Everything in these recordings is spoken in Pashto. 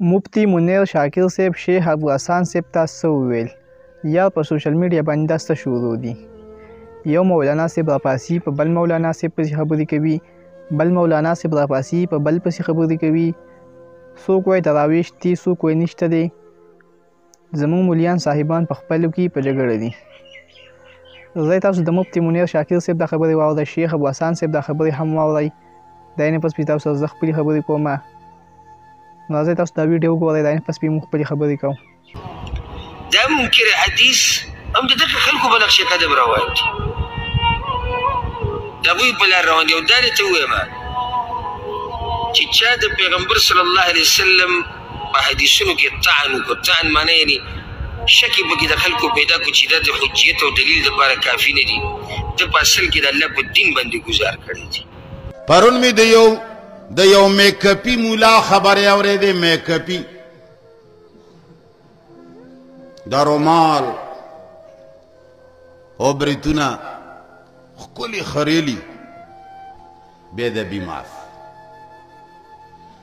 مفتی منیر شاکر صیب شیخ افغاسان صیب تا څه وویل یار په سوشل میډیا باندې دا څه شروع دي یو مولانا صیب راپاسی په بل مولانا صیب پسې خبرې کوي بل مولانا صیب راپاسی په بل پسې خبرې کوي څوک وایي تراویش دي څوک وایي نشته دی زموږ مولیان صاحبان په خپلو کې په جګړه دي زه تاسو د مفتی منیر شاکر صاحب د خبرې واورئ شیخ ابو حسن صاحب د خبرې هم واورئ دا یې نه پس پې تاسو سره زه خپلې خبرې کوم نو زه تاسو دا ویډیو وګورئ دا یې پس پې موږ خپلې خبرې کوو دا منکر حدیث هم د دغه خلکو په نقشه قدم روان دي د هغوی په لار روان دي او دا درته ووایم چې چا د پیغمبر صلی الله علیه وسلم په حدیثونو کې طعن وکړو طعن معنی یعنی شکی پکې د خلکو پیدا کو چې دا د حجیت او دلیل لپاره کافی نه دي د په اصل کې د الله په دین باندې گزار کړی دي پرون می د یو د یو میک اپی مولا خبره اورې د میک اپی د رومال او بریتونه خکلی خریلی بے دبی معاف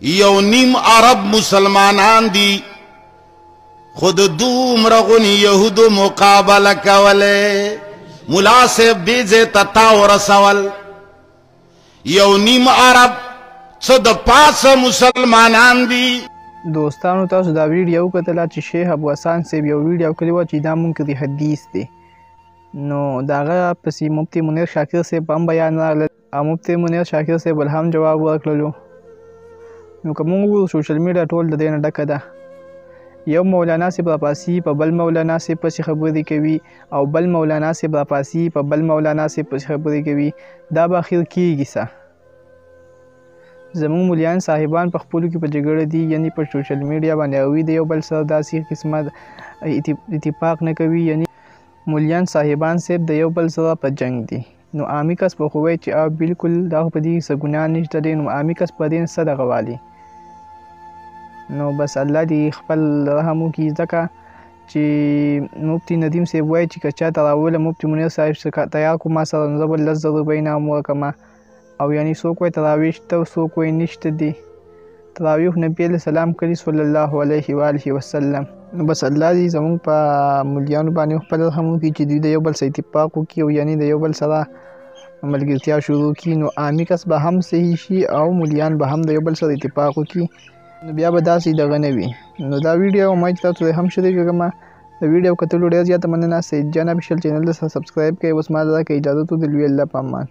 یو نیم عرب مسلمانان دي خو د دومره غوني یهودو مقابله کوله ملا صاحب دې ځای ته تا ورسول یو نیم عرب څه د پاسه مسلمانان دي دوستانو تاسو دا ویډیو وکتله چې شیخ ابو حسن صاحب یو ویډیو کړې وه چې دا مونږ د حدیث دی نو دغه پسې مفتي منیر شاکر صاحب هم بیان راغله او مفتي منیر شاکر صاحب الهام جواب ورکړلو نو که موږ وګورو سوشل میډیا ټول د دې نه ډکه ده یو مولانا صاحب راپاسي په بل مولانا صاحب پسې خبرې کوي او بل مولانا صاحب راپاسي په بل مولانا صاحب پسې خبرې کوي دا به اخر کیږي څه زموږ مولیان صاحبان په خپلو کې په جګړه دي یعنی په سوشل میډیا باندې هغوی د یو بل سره داسې قسمه اتفاق نه کوي یعنی مولیان صاحبان صرف د یو بل سره په جنګ دي نو عامي کس به خو وای چې او بالکل دا خو په دې څه ګناه نشته دی نو عامي کس په دې څه دغه والی نو بس الله دې خپل رحم وکړي ځکه چې مفتی ندیم صاحب وایي چې که چا ته راوله مفتی منیر صاحب څخه تیار کړو ما سره نو زه به لس زره روپۍ انعام ورکړم او یعنی څوک وایي تراویح شته او څوک وایي نشته دي تراویح نبی علیه السلام کړي صلی الله علیه و آله وسلم نو بس الله دې زموږ په مليانو باندې خپل رحم وکړي چې دوی د یو بل سره اتفاق وکړي او یعنی د یو بل سره ملګرتیا شروع کړي نو عامي کس به هم صحیح شي او مليان به هم د یو بل سره اتفاق وکړي نو بیا به داسې دغه نه وي نو دا ویډیو ما چې تاسو هم شریک کړم د ویډیو کتلو ډېر زیاته مننه سید جان افیشل چینل سره سبسکرایب کړئ اوس ما دا کې اجازه تو د لوی الله په امان